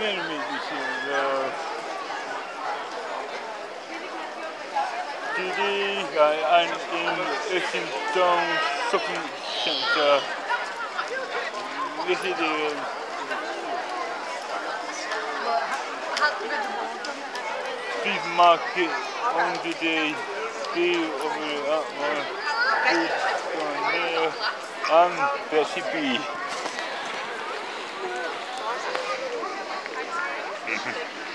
uh, DD uh, and in Islington Shopping Centre. This is the beef market on the day. Be over there. I'm Bessie B. Thank you.